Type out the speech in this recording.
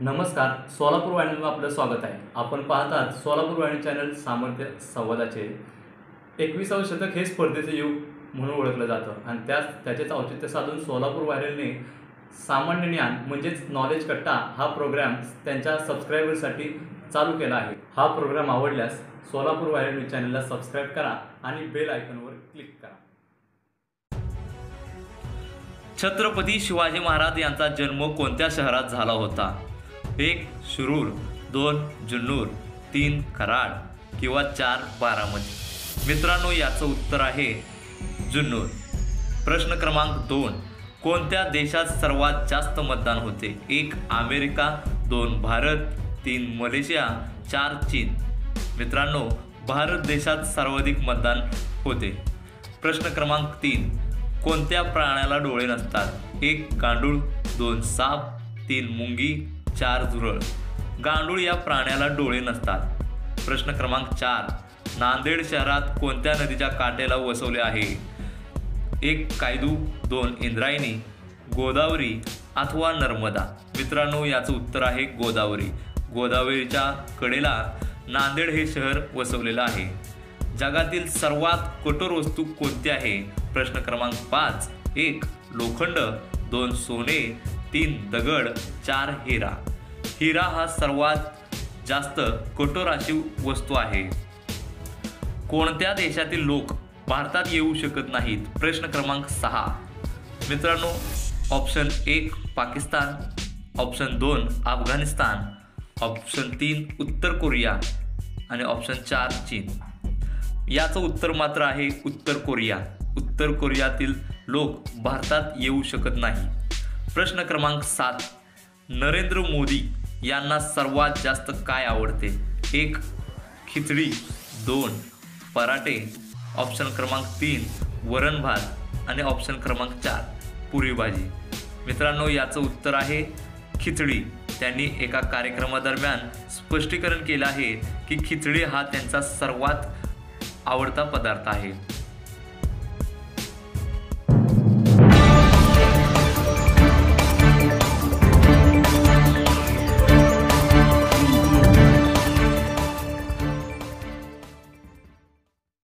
नमस्कार सोलापूर वाहिनीवर आपलं स्वागत आहे. आपण पाहतात सोलापूर वाहिनी चॅनल सामर्थ्य संवादाचे एकविसावं शतक हे स्पर्धेचे युग म्हणून ओळखलं जातं आणि त्याच त्याचेच औचित्य साधून सोलापूर वाहिनीने सामान्य ज्ञान म्हणजेच नॉलेज कट्टा हा प्रोग्राम त्यांच्या सबस्क्रायबरसाठी चालू केला आहे. हा प्रोग्राम आवडल्यास सोलापूर वाहिनी चॅनलला सबस्क्राईब करा आणि बेल आयकॉनवर क्लिक करा. छत्रपती शिवाजी महाराज यांचा जन्म कोणत्या शहरात झाला होता? एक शिरूर दोन जुन्नूर तीन कराड किंवा चार बारामती. मित्रांनो याचं उत्तर आहे जुन्नूर. प्रश्न क्रमांक दोन. कोणत्या देशात सर्वात जास्त मतदान होते? एक अमेरिका दोन भारत तीन मलेशिया चार चीन. मित्रांनो भारत देशात सर्वाधिक मतदान होते. प्रश्न क्रमांक तीन. कोणत्या प्राण्याला डोळे नसतात? एक गांडूळ दोन साप तीन मुंगी चार झुरळ. गांडूळ या प्राण्याला डोळे नसतात. प्रश्न क्रमांक चार. नांदेड शहरात कोणत्या नदीच्या काठेला वसवले आहे? एक कायदू. दोन इंद्रायणी. गोदावरी अथवा नर्मदा. मित्रांनो याचं उत्तर आहे गोदावरी. गोदावरीच्या कडेला नांदेड हे शहर वसवलेलं आहे. जगातील सर्वात कठोर वस्तू कोणती आहे? प्रश्न क्रमांक पाच. एक लोखंड. दोन सोने. तीन दगड चार हिरा. हिरा हा सर्वात जास्त कठोर अशी वस्तू आहे. कोणत्या देशातील लोक भारतात येऊ शकत नाहीत? प्रश्न क्रमांक सहा. मित्रांनो ऑप्शन एक पाकिस्तान. ऑप्शन दोन अफगाणिस्तान. ऑप्शन तीन उत्तर कोरिया. आणि ऑप्शन चार चीन. याचं उत्तर मात्र आहे उत्तर कोरिया. उत्तर कोरियातील लोक भारतात येऊ शकत नाही. प्रश्न क्रमांक सात. नरेंद्र मोदी यांना सर्वात जास्त काय आवडते? एक खिचडी. दोन पराठे. ऑप्शन क्रमांक तीन वरण भात. आणि ऑप्शन क्रमांक चार पुरी भाजी. मित्रांनो याचं उत्तर आहे खिचडी. त्यांनी एका कार्यक्रमादरम्यान स्पष्टीकरण केलं आहे की खिचडी हा त्यांचा सर्वात आवडता पदार्थ आहे.